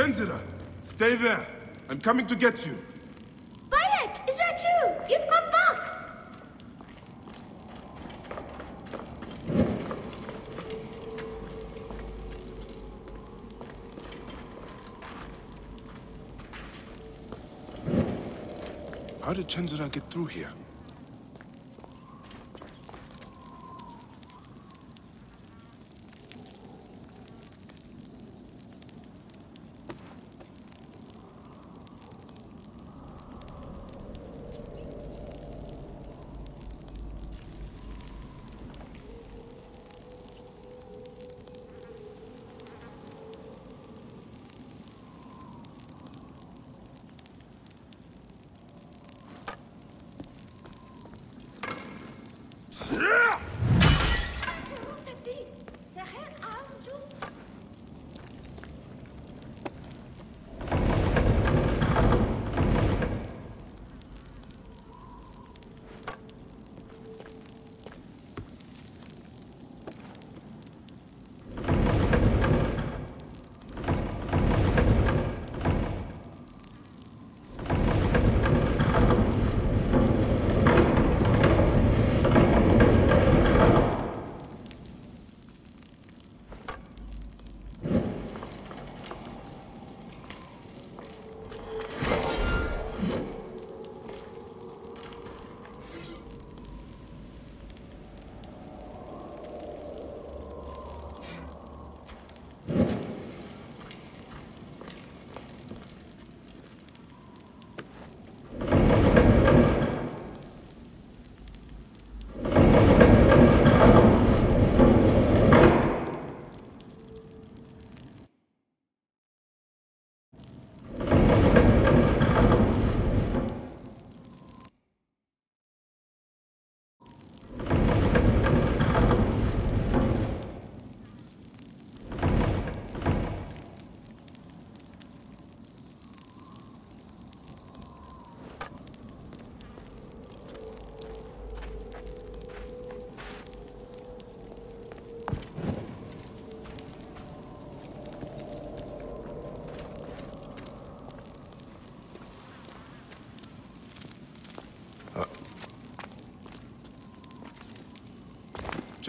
Chenzira, stay there. I'm coming to get you. Bayek, is that you? You've come back! How did Chenzira get through here? Zeg het af.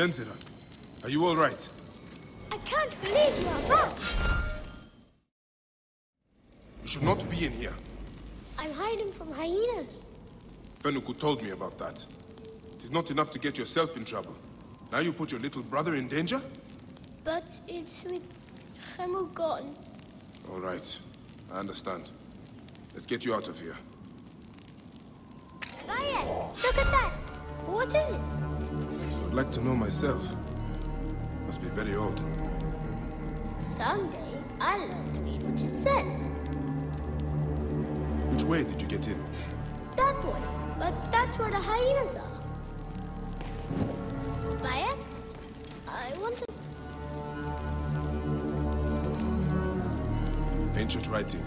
Chenzira, are you all right? I can't believe you are back! You should not be in here. I'm hiding from hyenas. Fenuku told me about that. It is not enough to get yourself in trouble. Now you put your little brother in danger? But it's with Khemu gone. All right. I understand. Let's get you out of here. Bayek, look at that! What is it? I'd like to know myself. Must be very old. Someday, I'll learn to read what it says. Which way did you get in? That way. But that's where the hyenas are. Bayek, I want to... Ancient writing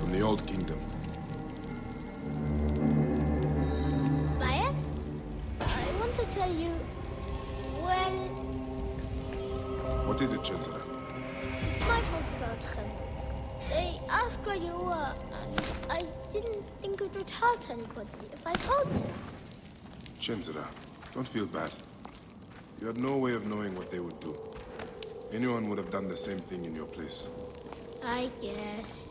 from the Old Kingdom. What is it, Chenzira? it's my fault about him. They asked where you were, and I didn't think it would hurt anybody if I told them. Chenzira, don't feel bad. You had no way of knowing what they would do. Anyone would have done the same thing in your place. I guess.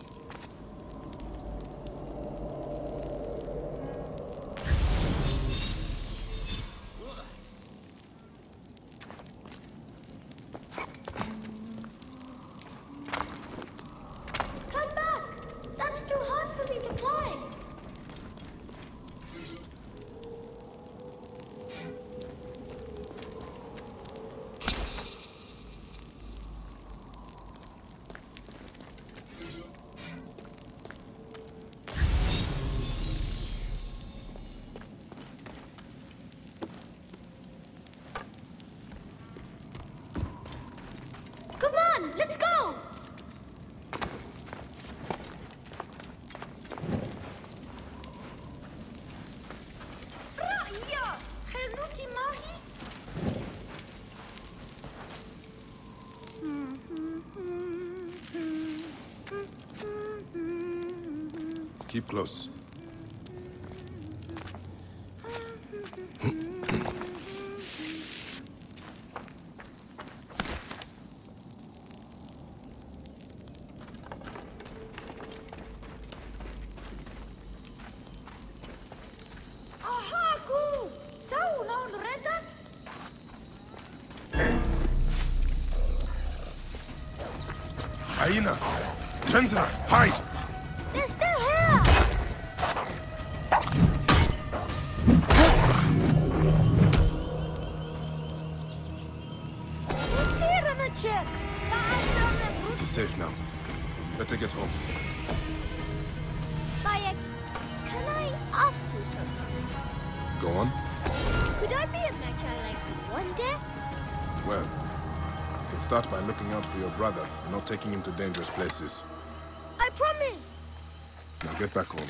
On, let's go! Ra'ya, Heluti Mahi. Keep close. 忍者，快！Start by looking out for your brother and not taking him to dangerous places. I promise! Now get back home.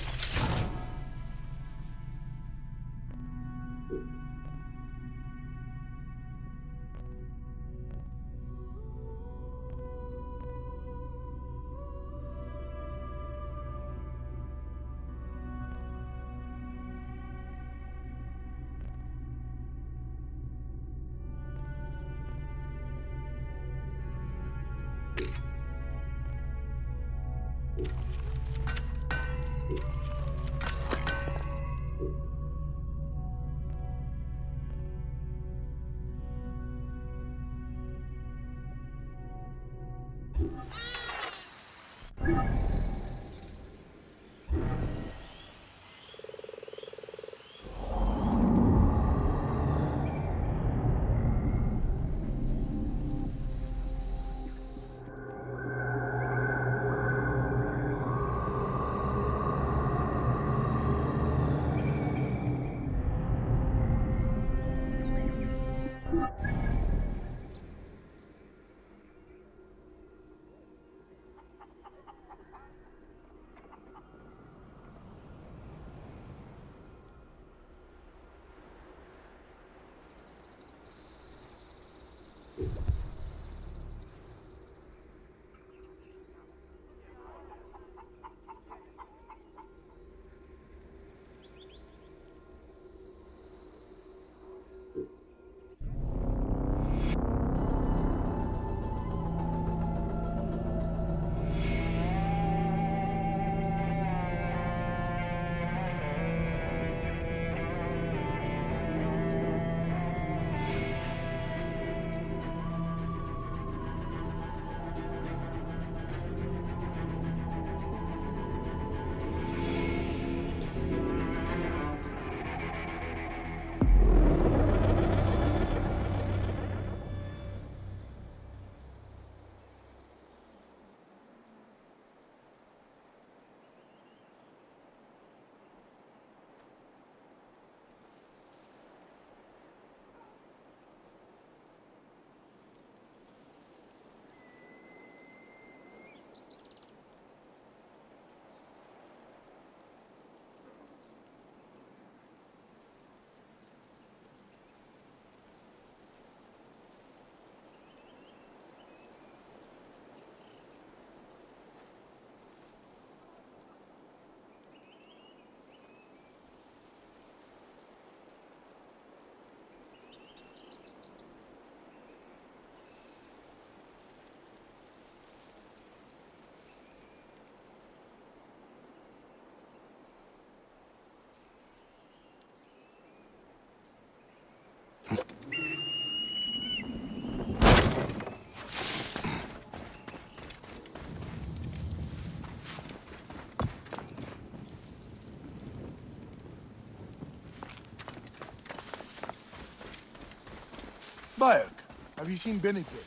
Bayek, have you seen Benedict?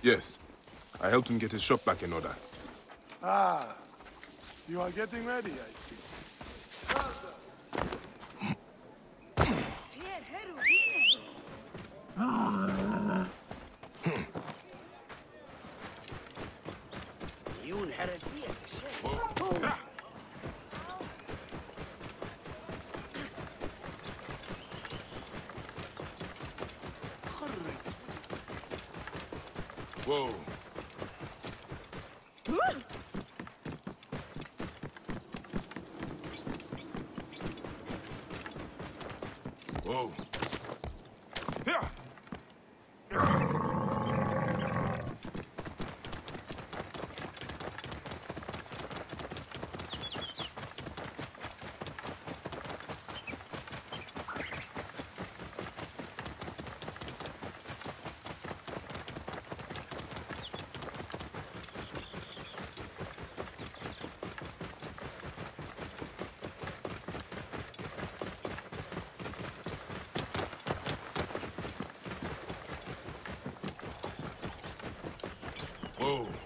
Yes. I helped him get his shop back in order. Ah. You are getting ready, I see. Whoa.